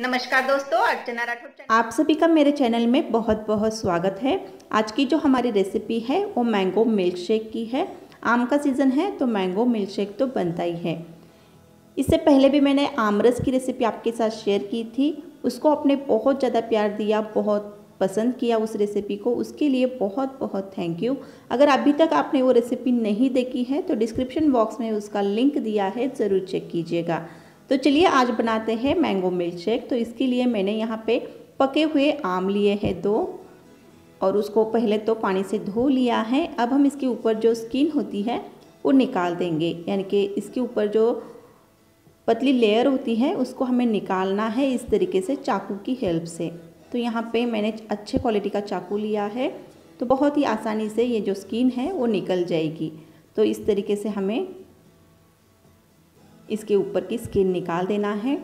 नमस्कार दोस्तों अर्चना राठौर आप सभी का मेरे चैनल में बहुत बहुत स्वागत है। आज की जो हमारी रेसिपी है, वो मैंगो मिल्क शेक की है। आम का सीज़न है तो मैंगो मिल्क शेक तो बनता ही है। इससे पहले भी मैंने आमरस की रेसिपी आपके साथ शेयर की थी। उसको आपने बहुत ज़्यादा प्यार दिया, बहुत पसंद किया उस रेसिपी को। उसके लिए बहुत बहुत थैंक यू अगर अभी तक आपने वो रेसिपी नहीं देखी है तो डिस्क्रिप्शन बॉक्स में उसका लिंक दिया है, ज़रूर चेक कीजिएगा। तो चलिए आज बनाते हैं मैंगो मिल्क शेक तो इसके लिए मैंने यहाँ पे पके हुए आम लिए हैं दो, और उसको पहले तो पानी से धो लिया है। अब हम इसके ऊपर जो स्किन होती है, वो निकाल देंगे। यानी कि इसके ऊपर जो पतली लेयर होती है, उसको हमें निकालना है इस तरीके से चाकू की हेल्प से। तो यहाँ पे मैंने अच्छे क्वालिटी का चाकू लिया है। तो बहुत ही आसानी से ये जो स्किन है, वो निकल जाएगी। तो इस तरीके से हमें इसके ऊपर की स्किन निकाल देना है।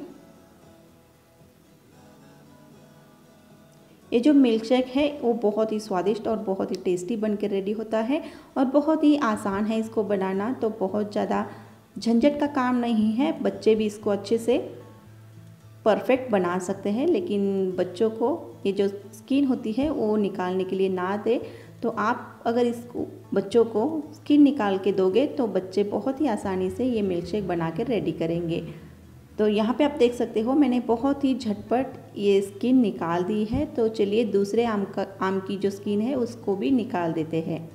ये जो मिल्क शेक है, वो बहुत ही स्वादिष्ट और बहुत ही टेस्टी बन के रेडी होता है और बहुत ही आसान है इसको बनाना। तो बहुत ज़्यादा झंझट का काम नहीं है, बच्चे भी इसको अच्छे से परफेक्ट बना सकते हैं, लेकिन बच्चों को ये जो स्किन होती है, वो निकालने के लिए ना दे। तो आप अगर इसको बच्चों को स्किन निकाल के दोगे तो बच्चे बहुत ही आसानी से ये मिल्क शेक बना के रेडी करेंगे। तो यहाँ पे आप देख सकते हो, मैंने बहुत ही झटपट ये स्किन निकाल दी है। तो चलिए दूसरे आम का, आम की जो स्किन है, उसको भी निकाल देते हैं।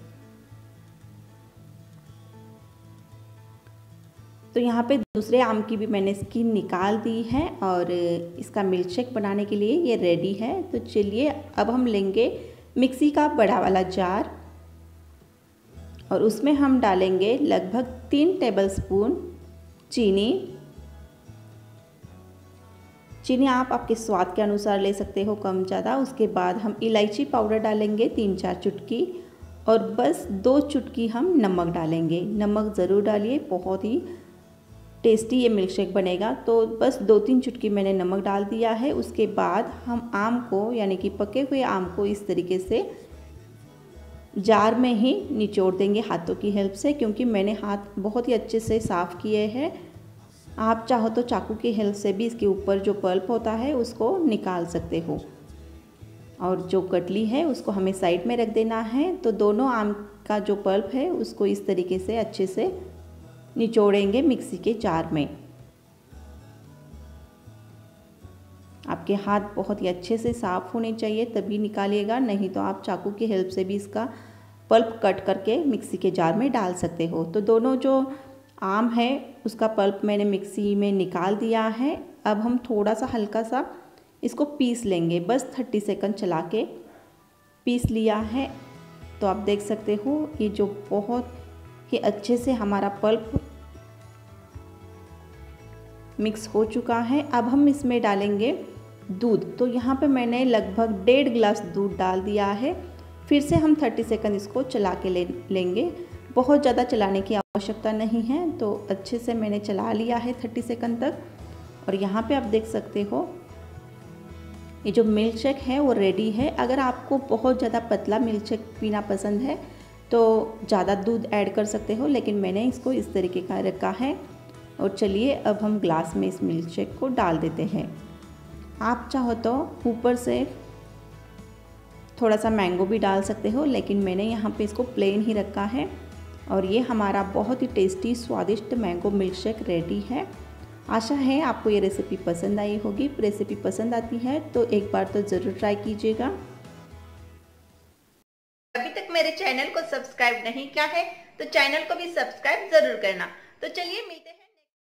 तो यहाँ पे दूसरे आम की भी मैंने स्किन निकाल दी है और इसका मिल्क शेक बनाने के लिए ये रेडी है। तो चलिए अब हम लेंगे मिक्सी का बड़ा वाला जार और उसमें हम डालेंगे लगभग तीन टेबलस्पून चीनी। चीनी आप आपके स्वाद के अनुसार ले सकते हो कम ज़्यादा। उसके बाद हम इलायची पाउडर डालेंगे तीन चार चुटकी और बस दो चुटकी हम नमक डालेंगे। नमक ज़रूर डालिए, बहुत ही टेस्टी ये मिल्क शेक बनेगा। तो बस दो तीन चुटकी मैंने नमक डाल दिया है। उसके बाद हम आम को, यानी कि पके हुए आम को इस तरीके से जार में ही निचोड़ देंगे हाथों की हेल्प से, क्योंकि मैंने हाथ बहुत ही अच्छे से साफ़ किए हैं। आप चाहो तो चाकू की हेल्प से भी इसके ऊपर जो पल्प होता है, उसको निकाल सकते हो। और जो कटली है, उसको हमें साइड में रख देना है। तो दोनों आम का जो पल्प है, उसको इस तरीके से अच्छे से निचोड़ेंगे मिक्सी के जार में। आपके हाथ बहुत ही अच्छे से साफ़ होने चाहिए, तभी निकालिएगा, नहीं तो आप चाकू की हेल्प से भी इसका पल्प कट करके मिक्सी के जार में डाल सकते हो। तो दोनों जो आम है, उसका पल्प मैंने मिक्सी में निकाल दिया है। अब हम थोड़ा सा हल्का सा इसको पीस लेंगे। बस थर्टी सेकंड चला के पीस लिया है। तो आप देख सकते हो, ये जो बहुत कि अच्छे से हमारा पल्प मिक्स हो चुका है। अब हम इसमें डालेंगे दूध। तो यहाँ पे मैंने लगभग डेढ़ गिलास दूध डाल दिया है। फिर से हम 30 सेकंड इसको चला के ले, लेंगे। बहुत ज़्यादा चलाने की आवश्यकता नहीं है तो अच्छे से मैंने चला लिया है 30 सेकंड तक। और यहाँ पे आप देख सकते हो, ये जो मिल्क शेक है वो रेडी है। अगर आपको बहुत ज़्यादा पतला मिल्क शेक पीना पसंद है तो ज़्यादा दूध ऐड कर सकते हो, लेकिन मैंने इसको इस तरीके का रखा है। और चलिए, अब हम ग्लास में इस मिल्क शेक को डाल देते हैं। आप चाहो तो ऊपर से थोड़ा सा मैंगो भी डाल सकते हो, लेकिन मैंने यहाँ पे इसको प्लेन ही रखा है। और ये हमारा बहुत ही टेस्टी, स्वादिष्ट मैंगो मिल्क शेक रेडी है। आशा है आपको ये रेसिपी पसंद आई होगी। रेसिपी पसंद आती है तो एक बार तो ज़रूर ट्राई कीजिएगा। मेरे चैनल को सब्सक्राइब नहीं किया है तो चैनल को भी सब्सक्राइब ज़रूर करना। तो चलिए मिलते हैं।